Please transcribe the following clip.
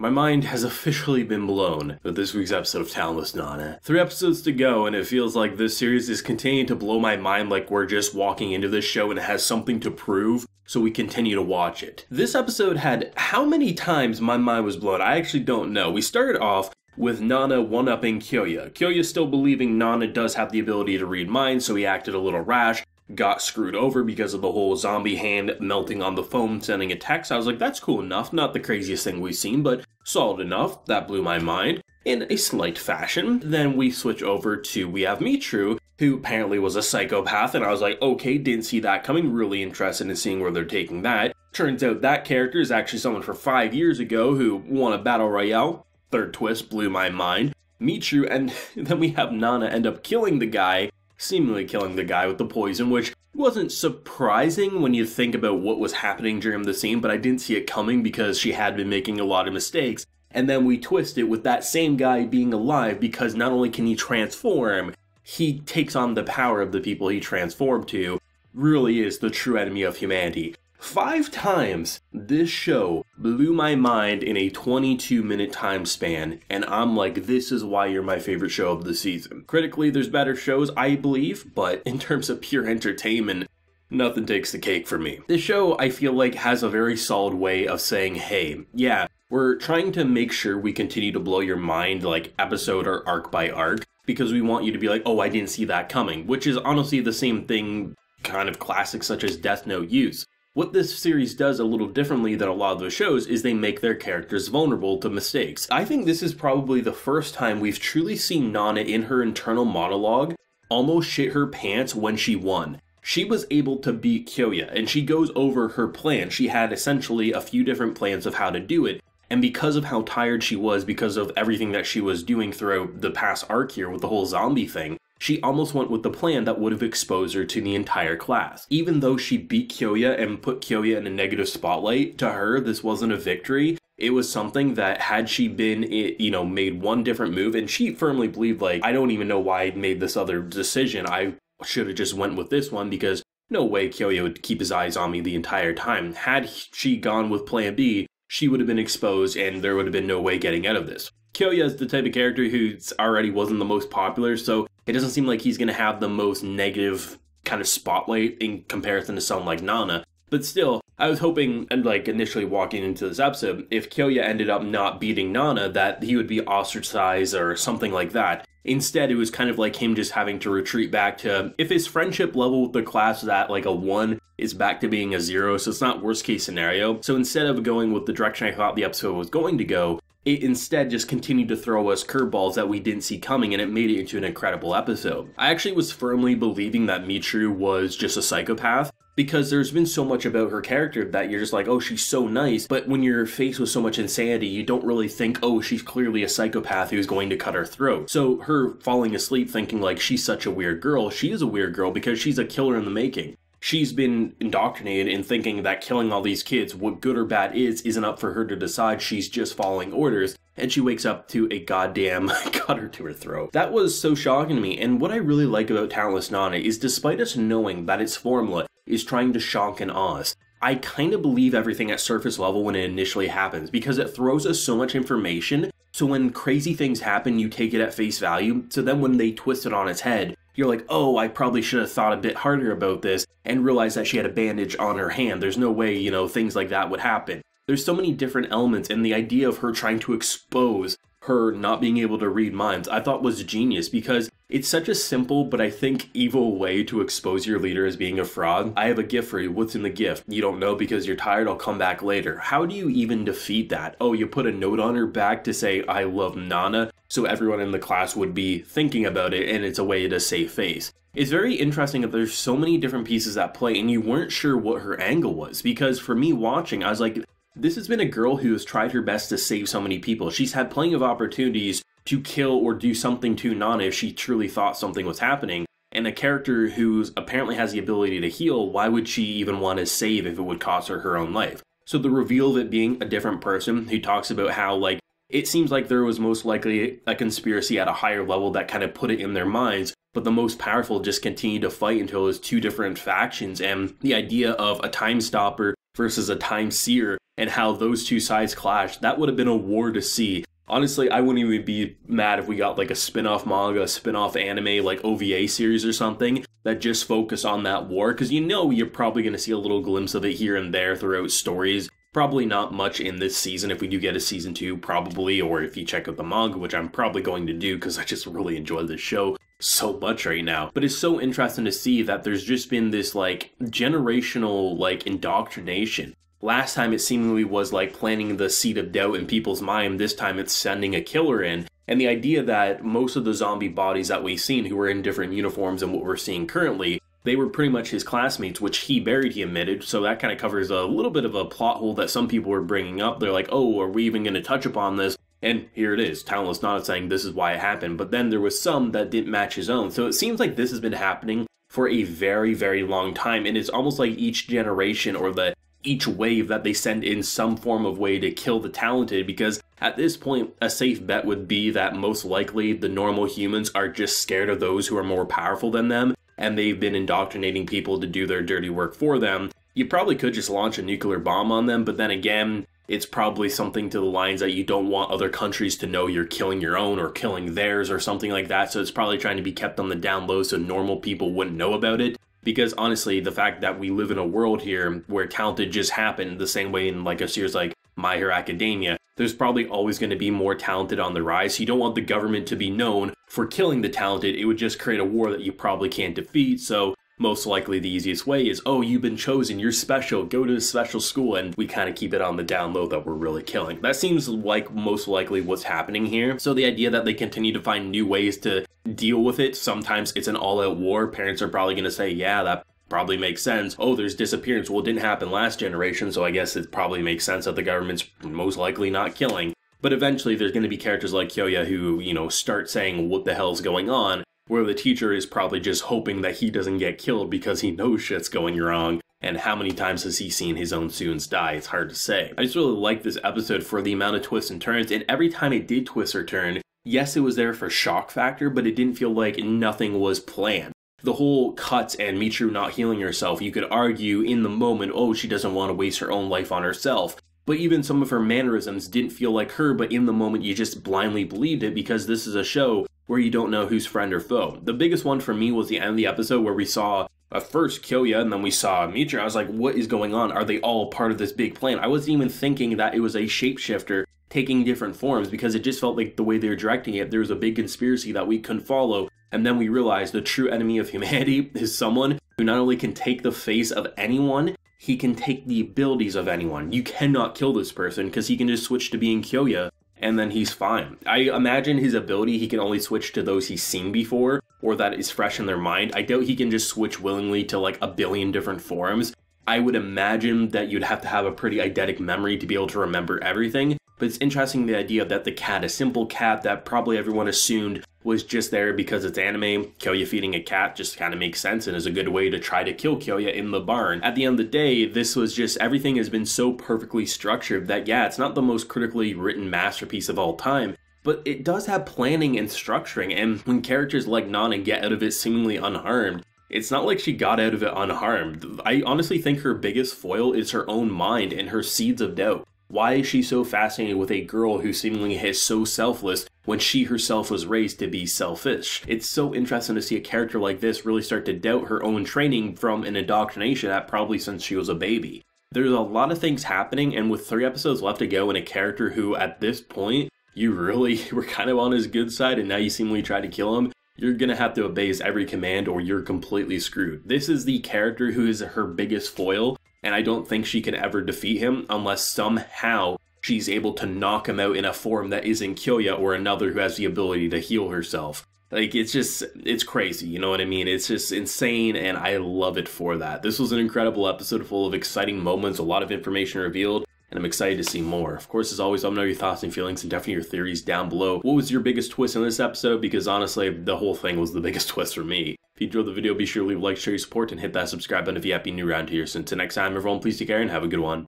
My mind has officially been blown with this week's episode of Talentless Nana. Three episodes to go, and it feels like this series is continuing to blow my mind like we're just walking into this show and it has something to prove, so we continue to watch it. This episode had how many times my mind was blown? I actually don't know. We started off with Nana one upping Kyoya. Kyoya still believing Nana does have the ability to read minds, so he acted a little rash got screwed over because of the whole zombie hand melting on the phone sending a text. I was like, that's cool enough. Not the craziest thing we've seen, but solid enough. That blew my mind in a slight fashion. Then we switch over to we have Michiru, who apparently was a psychopath, and I was like, okay, didn't see that coming. Really interested in seeing where they're taking that. Turns out that character is actually someone from five years ago who won a battle royale. Third twist blew my mind. Michiru, and then we have Nana end up killing the guy seemingly killing the guy with the poison, which wasn't surprising when you think about what was happening during the scene, but I didn't see it coming because she had been making a lot of mistakes. And then we twist it with that same guy being alive because not only can he transform, he takes on the power of the people he transformed to, really is the true enemy of humanity. Five times this show blew my mind in a 22 minute time span, and I'm like, this is why you're my favorite show of the season. Critically, there's better shows, I believe, but in terms of pure entertainment, nothing takes the cake for me. This show, I feel like, has a very solid way of saying, hey, yeah, we're trying to make sure we continue to blow your mind like episode or arc by arc because we want you to be like, oh, I didn't see that coming, which is honestly the same thing kind of classics such as Death Note use. What this series does a little differently than a lot of those shows is they make their characters vulnerable to mistakes. I think this is probably the first time we've truly seen Nana in her internal monologue almost shit her pants when she won. She was able to beat Kyoya, and she goes over her plan. She had essentially a few different plans of how to do it, and because of how tired she was, because of everything that she was doing throughout the past arc here with the whole zombie thing, she almost went with the plan that would have exposed her to the entire class. Even though she beat Kyoya and put Kyoya in a negative spotlight, to her, this wasn't a victory. It was something that had she been, you know, made one different move, and she firmly believed, like, I don't even know why I made this other decision. I should have just went with this one because no way Kyoya would keep his eyes on me the entire time. Had she gone with plan B, she would have been exposed and there would have been no way getting out of this. Kyoya is the type of character who's already wasn't the most popular, so it doesn't seem like he's going to have the most negative kind of spotlight in comparison to someone like Nana. But still, I was hoping, and like initially walking into this episode, if Kyoya ended up not beating Nana, that he would be ostracized or something like that. Instead, it was kind of like him just having to retreat back to if his friendship level with the class is at like a one, is back to being a zero, so it's not worst case scenario. So instead of going with the direction I thought the episode was going to go, it instead just continued to throw us curveballs that we didn't see coming and it made it into an incredible episode. I actually was firmly believing that Michiru was just a psychopath because there's been so much about her character that you're just like, oh, she's so nice. But when you're faced with so much insanity, you don't really think, oh, she's clearly a psychopath who's going to cut her throat. So her falling asleep thinking like she's such a weird girl, she is a weird girl because she's a killer in the making she's been indoctrinated in thinking that killing all these kids, what good or bad is, isn't up for her to decide. She's just following orders. And she wakes up to a goddamn cutter to her throat. That was so shocking to me. And what I really like about Talentless Nana is despite us knowing that its formula is trying to shock and awe us, I kind of believe everything at surface level when it initially happens because it throws us so much information. So when crazy things happen, you take it at face value. So then when they twist it on its head, you're like, oh, I probably should have thought a bit harder about this and realized that she had a bandage on her hand. There's no way, you know, things like that would happen. There's so many different elements, and the idea of her trying to expose her not being able to read minds, I thought was genius because it's such a simple but I think evil way to expose your leader as being a fraud. I have a gift for you. What's in the gift? You don't know because you're tired. I'll come back later. How do you even defeat that? Oh, you put a note on her back to say, I love Nana, so everyone in the class would be thinking about it and it's a way to save face. It's very interesting that there's so many different pieces at play and you weren't sure what her angle was because for me watching, I was like, this has been a girl who has tried her best to save so many people. She's had plenty of opportunities to kill or do something to Nana if she truly thought something was happening. And a character who apparently has the ability to heal, why would she even want to save if it would cost her her own life? So the reveal of it being a different person who talks about how, like, it seems like there was most likely a conspiracy at a higher level that kind of put it in their minds, but the most powerful just continued to fight until it was two different factions. And the idea of a time stopper versus a time seer and how those two sides clash, that would have been a war to see. Honestly, I wouldn't even be mad if we got like a spin off manga, a spin off anime, like OVA series or something that just focus on that war, because you know you're probably going to see a little glimpse of it here and there throughout stories. Probably not much in this season if we do get a season two, probably, or if you check out the manga, which I'm probably going to do because I just really enjoy this show so much right now. But it's so interesting to see that there's just been this like generational like indoctrination. Last time it seemingly was like planting the seed of doubt in people's mind. This time it's sending a killer in. And the idea that most of the zombie bodies that we've seen who were in different uniforms and what we're seeing currently, they were pretty much his classmates, which he buried, he admitted. So that kind of covers a little bit of a plot hole that some people were bringing up. They're like, oh, are we even going to touch upon this? And here it is, Talentless not saying this is why it happened. But then there was some that didn't match his own. So it seems like this has been happening for a very, very long time. And it's almost like each generation or the each wave that they send in some form of way to kill the talented because at this point a safe bet would be that most likely the normal humans are just scared of those who are more powerful than them and they've been indoctrinating people to do their dirty work for them you probably could just launch a nuclear bomb on them but then again it's probably something to the lines that you don't want other countries to know you're killing your own or killing theirs or something like that so it's probably trying to be kept on the down low so normal people wouldn't know about it because honestly, the fact that we live in a world here where talented just happened the same way in like a series like My Hero Academia, there's probably always going to be more talented on the rise. So you don't want the government to be known for killing the talented. It would just create a war that you probably can't defeat. So most likely the easiest way is, oh, you've been chosen, you're special, go to a special school, and we kind of keep it on the down low that we're really killing. That seems like most likely what's happening here. So the idea that they continue to find new ways to deal with it, sometimes it's an all out war. Parents are probably going to say, yeah, that probably makes sense. Oh, there's disappearance. Well, it didn't happen last generation, so I guess it probably makes sense that the government's most likely not killing. But eventually, there's going to be characters like Kyoya who, you know, start saying what the hell's going on, where the teacher is probably just hoping that he doesn't get killed because he knows shit's going wrong. And how many times has he seen his own students die? It's hard to say. I just really like this episode for the amount of twists and turns, and every time it did twist or turn, yes, it was there for shock factor, but it didn't feel like nothing was planned. The whole cuts and Michiru not healing herself, you could argue in the moment, oh, she doesn't want to waste her own life on herself. But even some of her mannerisms didn't feel like her, but in the moment you just blindly believed it because this is a show where you don't know who's friend or foe. The biggest one for me was the end of the episode where we saw at first Kyoya and then we saw Michiru. I was like, what is going on? Are they all part of this big plan? I wasn't even thinking that it was a shapeshifter taking different forms because it just felt like the way they were directing it, there was a big conspiracy that we couldn't follow. And then we realized the true enemy of humanity is someone who not only can take the face of anyone, he can take the abilities of anyone. You cannot kill this person because he can just switch to being Kyoya and then he's fine. I imagine his ability, he can only switch to those he's seen before or that is fresh in their mind. I doubt he can just switch willingly to like a billion different forms. I would imagine that you'd have to have a pretty eidetic memory to be able to remember everything. But it's interesting the idea that the cat, a simple cat that probably everyone assumed was just there because it's anime. Kyoya feeding a cat just kind of makes sense and is a good way to try to kill Kyoya in the barn. At the end of the day, this was just everything has been so perfectly structured that yeah, it's not the most critically written masterpiece of all time, but it does have planning and structuring. And when characters like Nana get out of it seemingly unharmed, it's not like she got out of it unharmed. I honestly think her biggest foil is her own mind and her seeds of doubt. Why is she so fascinated with a girl who seemingly is so selfless when she herself was raised to be selfish? It's so interesting to see a character like this really start to doubt her own training from an indoctrination that probably since she was a baby. There's a lot of things happening, and with three episodes left to go, and a character who at this point you really were kind of on his good side, and now you seemingly try to kill him, you're gonna have to obey his every command or you're completely screwed. This is the character who is her biggest foil and I don't think she can ever defeat him unless somehow she's able to knock him out in a form that isn't Kyoya or another who has the ability to heal herself. Like, it's just, it's crazy, you know what I mean? It's just insane, and I love it for that. This was an incredible episode full of exciting moments, a lot of information revealed, and I'm excited to see more. Of course, as always, let me know your thoughts and feelings and definitely your theories down below. What was your biggest twist in this episode? Because honestly, the whole thing was the biggest twist for me. If you enjoyed the video, be sure to leave a like, share your support, and hit that subscribe button if you happy new around here. So until next time, everyone, please take care and have a good one.